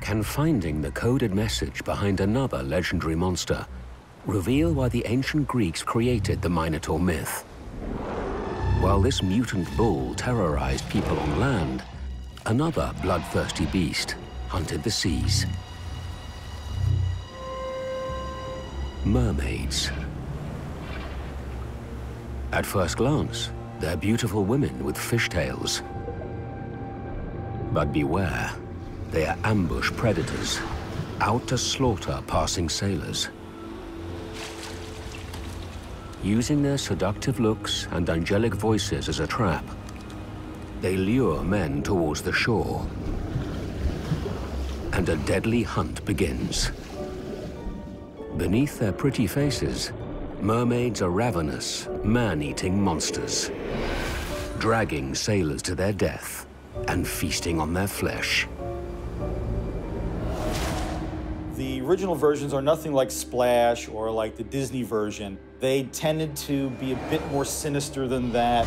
Can finding the coded message behind another legendary monster reveal why the ancient Greeks created the Minotaur myth? While this mutant bull terrorized people on land, another bloodthirsty beast hunted the seas. Mermaids. At first glance, they're beautiful women with fishtails. But beware, they are ambush predators, out to slaughter passing sailors. Using their seductive looks and angelic voices as a trap, they lure men towards the shore. And a deadly hunt begins. Beneath their pretty faces, mermaids are ravenous, man-eating monsters, dragging sailors to their death and feasting on their flesh. Original versions are nothing like Splash or like the Disney version. They tended to be a bit more sinister than that.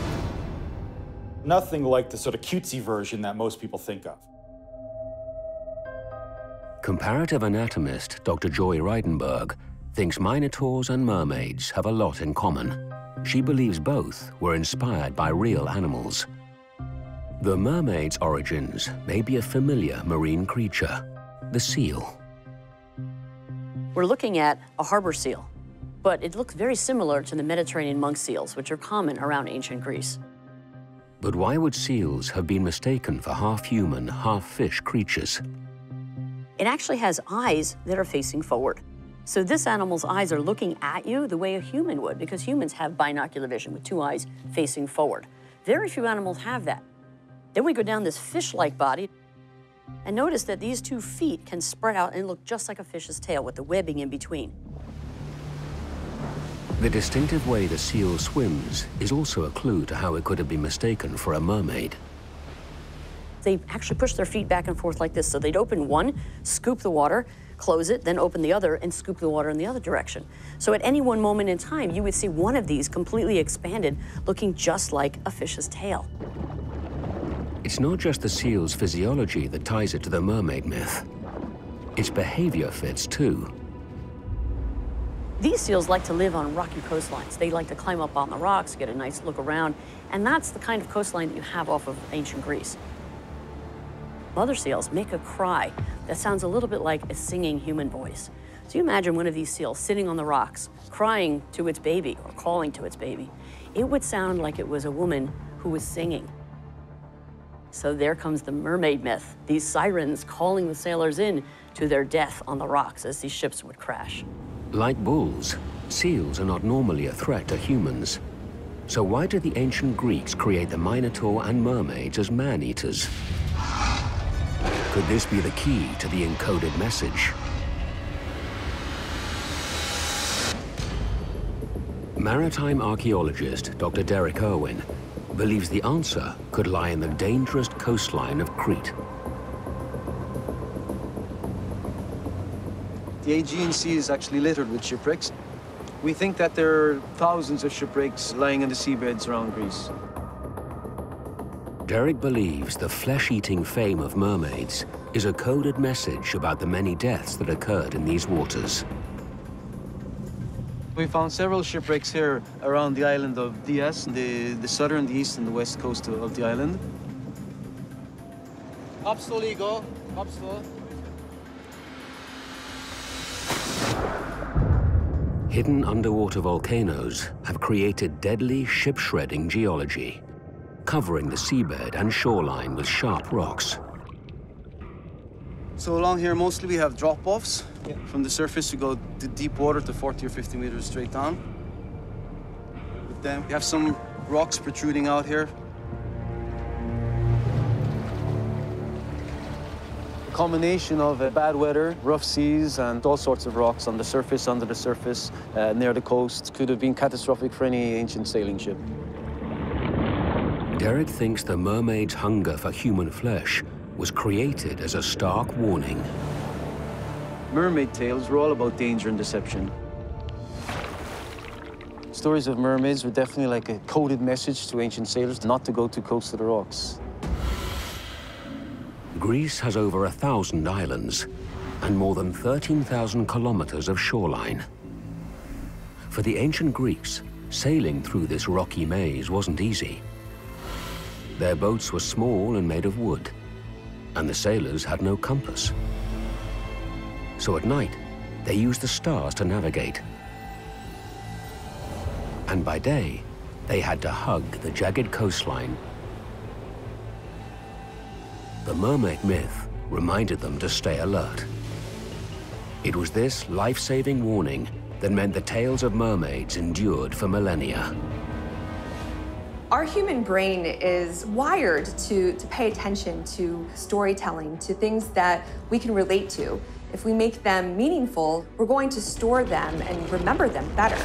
Nothing like the sort of cutesy version that most people think of. Comparative anatomist Dr. Joy Reidenberg thinks minotaurs and mermaids have a lot in common. She believes both were inspired by real animals. The mermaid's origins may be a familiar marine creature, the seal. We're looking at a harbor seal, but it looks very similar to the Mediterranean monk seals, which are common around ancient Greece. But why would seals have been mistaken for half-human, half-fish creatures? It actually has eyes that are facing forward. So this animal's eyes are looking at you the way a human would, because humans have binocular vision with two eyes facing forward. Very few animals have that. Then we go down this fish-like body, and notice that these two feet can spread out and look just like a fish's tail with the webbing in between. The distinctive way the seal swims is also a clue to how it could have been mistaken for a mermaid. They actually push their feet back and forth like this. So they'd open one, scoop the water, close it, then open the other and scoop the water in the other direction. So at any one moment in time, you would see one of these completely expanded, looking just like a fish's tail. It's not just the seal's physiology that ties it to the mermaid myth. Its behavior fits too. These seals like to live on rocky coastlines. They like to climb up on the rocks, get a nice look around, and that's the kind of coastline that you have off of ancient Greece. Mother seals make a cry that sounds a little bit like a singing human voice. So you imagine one of these seals sitting on the rocks, crying to its baby or calling to its baby. It would sound like it was a woman who was singing. So there comes the mermaid myth, these sirens calling the sailors in to their death on the rocks as these ships would crash. Like bulls, seals are not normally a threat to humans. So why did the ancient Greeks create the Minotaur and mermaids as man-eaters? Could this be the key to the encoded message? Maritime archaeologist Dr. Derek Irwin believes the answer could lie in the dangerous coastline of Crete. The Aegean Sea is actually littered with shipwrecks. We think that there are thousands of shipwrecks lying in the seabeds around Greece. Derek believes the flesh-eating fame of mermaids is a coded message about the many deaths that occurred in these waters. We found several shipwrecks here around the island of Dias, the, the southern, the east, and the west coast of, of the island. Upstall, Igor. Upstall. Hidden underwater volcanoes have created deadly ship-shredding geology, covering the seabed and shoreline with sharp rocks. So along here, mostly we have drop-offs. Yeah. From the surface, you go to deep water to 40 or 50 meters straight down. But then we have some rocks protruding out here. A combination of uh, bad weather, rough seas, and all sorts of rocks on the surface, under the surface, uh, near the coast could have been catastrophic for any ancient sailing ship. Derek thinks the mermaid's hunger for human flesh was created as a stark warning. Mermaid tales were all about danger and deception. Stories of mermaids were definitely like a coded message to ancient sailors not to go too close to the rocks. Greece has over a thousand islands and more than 13,000 kilometers of shoreline. For the ancient Greeks, sailing through this rocky maze wasn't easy. Their boats were small and made of wood, and the sailors had no compass. So at night, they used the stars to navigate. And by day, they had to hug the jagged coastline. The mermaid myth reminded them to stay alert. It was this life-saving warning that meant the tales of mermaids endured for millennia. Our human brain is wired to, to pay attention to storytelling, to things that we can relate to. If we make them meaningful, we're going to store them and remember them better.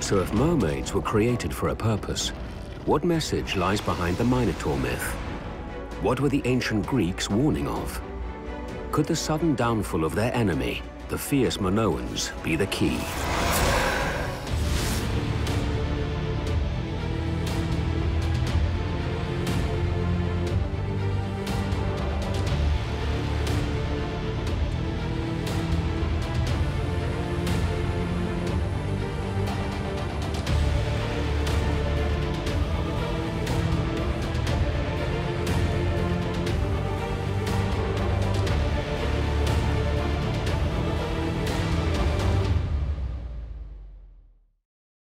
So if mermaids were created for a purpose, what message lies behind the Minotaur myth? What were the ancient Greeks warning of? Could the sudden downfall of their enemy, the fierce Minoans, be the key?